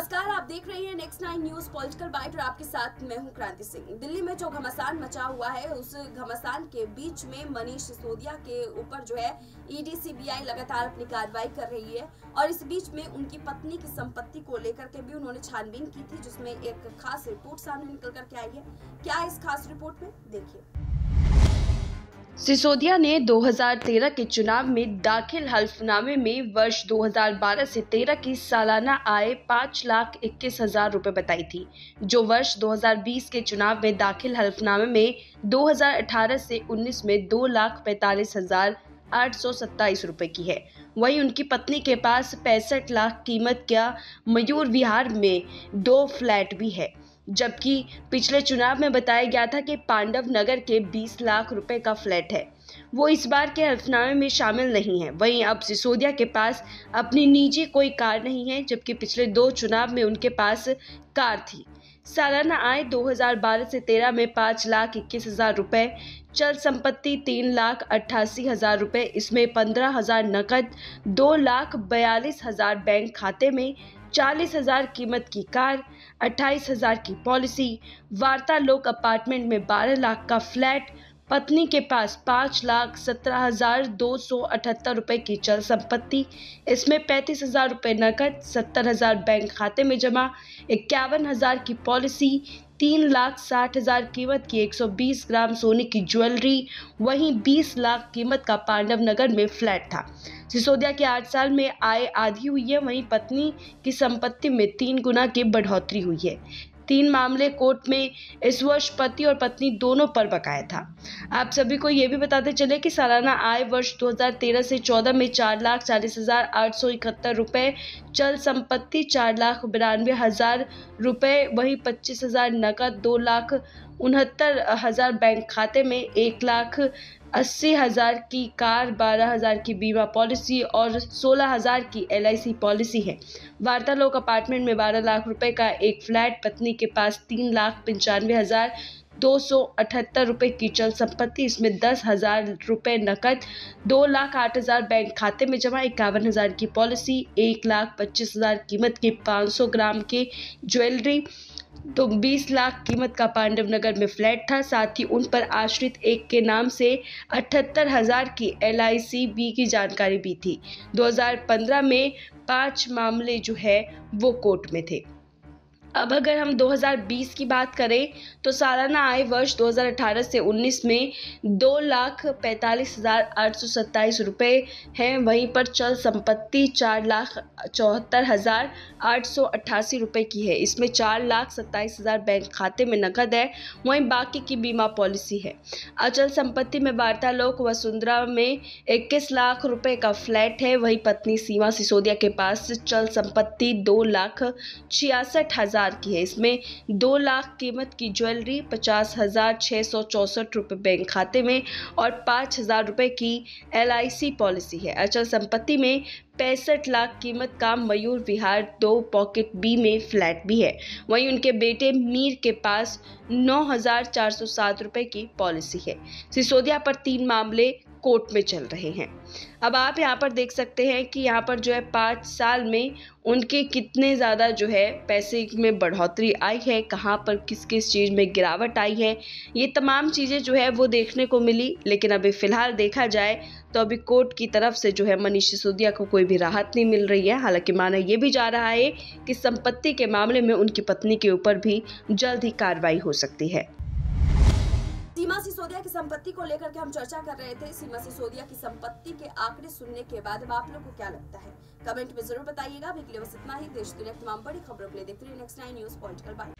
Next nine news political bite और आपके साथ मैं हूँ क्रांति सिंह। दिल्ली में जो घमासान मचा हुआ है, उस घमासान के बीच में मनीष सिसोदिया के ऊपर जो है ईडी सीबीआई लगातार अपनी कार्रवाई कर रही है और इस बीच में उनकी पत्नी की संपत्ति को लेकर के भी उन्होंने छानबीन की थी, जिसमें एक खास रिपोर्ट सामने निकल करके आई है। क्या इस खास रिपोर्ट में? देखिए। सिसोदिया ने 2013 के चुनाव में दाखिल हल्फनामे में वर्ष 2012 से 13 की सालाना आय पाँच लाख इक्कीस हज़ार रुपये बताई थी, जो वर्ष 2020 के चुनाव में दाखिल हल्फनामे में 2018 से 19 में दो लाख पैंतालीस हज़ार आठ सौ सत्ताईस रुपये की है। वहीं उनकी पत्नी के पास पैंसठ लाख कीमत का मयूर विहार में दो फ्लैट भी है। जबकि पिछले चुनाव में बताया गया था कि पांडव नगर के 20 लाख रुपए का फ्लैट है। वो इस बार के हल्फनामे में शामिल नहीं है। वहीं अब सिसोदिया के पास अपनी निजी कोई कार नहीं है, जबकि पिछले दो चुनाव में उनके पास कार थी। सालाना आय 2012 से 13 में पाँच लाख इक्कीस हज़ार रुपये चल संपत्ति तीन लाख अट्ठासी हज़ार रुपये इसमें पंद्रह हज़ार नकद, दो लाख बयालीस हज़ार बैंक खाते में, चालीस हज़ार कीमत की कार अट्ठाईस हज़ार की पॉलिसी। वार्ता लोक अपार्टमेंट में बारह लाख का फ्लैट पत्नी के पास पाँच लाख सत्रह हज़ार दो सौ अठहत्तर रुपये की चल संपत्ति। इसमें पैंतीस हज़ार रुपये नकद, सत्तर हज़ार बैंक खाते में जमा, इक्यावन हज़ार की पॉलिसी, तीन लाख साठ हज़ार कीमत की 120 ग्राम सोने की ज्वेलरी, वहीं 20 लाख कीमत का पांडव नगर में फ्लैट था। सिसोदिया के आठ साल में आय आधी हुई है, वहीं पत्नी की संपत्ति में तीन गुना की बढ़ोतरी हुई है। तीन मामले कोर्ट में इस वर्ष पति और पत्नी दोनों पर बकाया था। आप सभी को ये भी बताते चले कि सालाना आय वर्ष 2013 से 14 में चार लाख चालीस हज़ार आठ सौ इकहत्तर रुपये चल संपत्ति चार लाख बिरानवे हज़ार रुपये वही पच्चीस हज़ार नकद दो लाख उनहत्तर हज़ार बैंक खाते में एक लाख अस्सी हज़ार की कार, बारह हज़ार की बीमा पॉलिसी और सोलह हज़ार की एलआईसी पॉलिसी है। वार्तालोक अपार्टमेंट में बारह लाख रुपए का एक फ्लैट, पत्नी के पास तीन लाख पंचानवे हज़ार दो सौ अठहत्तर रुपये की चल संपत्ति, इसमें दस हज़ार रुपये नकद, दो लाख आठ हज़ार बैंक खाते में जमा, इक्यावन हज़ार की पॉलिसी, एक लाख पच्चीस हज़ार कीमत के पाँच सौ ग्राम की ज्वेलरी तो 20 लाख कीमत का पांडव नगर में फ्लैट था। साथ ही उन पर आश्रित एक के नाम से अठहत्तर हज़ार की एल बी की जानकारी भी थी। 2015 में पाँच मामले जो है, वो कोर्ट में थे। अब अगर हम 2020 की बात करें तो सालाना आय वर्ष 2018 से 19 में दो लाख पैंतालीस हज़ार आठ सौ सत्ताईस रुपये हैं। वहीं पर चल संपत्ति चार लाख चौहत्तर हज़ार आठ सौ अट्ठासी रुपये की है। इसमें चार लाख सत्ताईस हज़ार बैंक खाते में नकद है। वहीं बाकी की बीमा पॉलिसी है। अचल संपत्ति में वार्तालोक वसुंधरा में इक्कीस लाख रुपये का फ्लैट है। वहीं पत्नी सीमा सिसोदिया के पास चल संपत्ति दो लाख छियासठ हज़ार हज़ार की है। इसमें दो लाख कीमत की ज्वेलरी, पचास हज़ार छः सौ चौंसठ रुपये बैंक खाते में और पाँच हज़ार रुपये की एलआईसी पॉलिसी है। अचल संपत्ति में पैंसठ लाख कीमत का मयूर विहार दो, पॉकेट बी में फ्लैट भी है। वहीं उनके बेटे मीर के पास नौ हज़ार चार सौ सात रुपये की पॉलिसी है। सिसोदिया पर तीन मामले कोर्ट में चल रहे हैं। अब आप यहाँ पर देख सकते हैं कि यहाँ पर जो है पाँच साल में उनके कितने ज़्यादा जो है पैसे में बढ़ोतरी आई है, कहाँ पर किस किस चीज़ में गिरावट आई है, ये तमाम चीज़ें जो है वो देखने को मिली। लेकिन अभी फ़िलहाल देखा जाए तो अभी कोर्ट की तरफ़ से जो है मनीष सिसोदिया को कोई भी राहत नहीं मिल रही है। हालाँकि माना यह भी जा रहा है कि संपत्ति के मामले में उनकी पत्नी के ऊपर भी जल्द ही कार्रवाई हो सकती है। सीमा सिसोदिया की संपत्ति को लेकर के हम चर्चा कर रहे थे। सीमा सिसोदिया की संपत्ति के आंकड़े सुनने के बाद अब आप लोग को क्या लगता है? कमेंट में ज़रूर बताइएगा। अभी के लिए बस इतना ही। देश दुनिया तमाम बड़ी खबरों के लिए देखते रहिए next nine news political bite.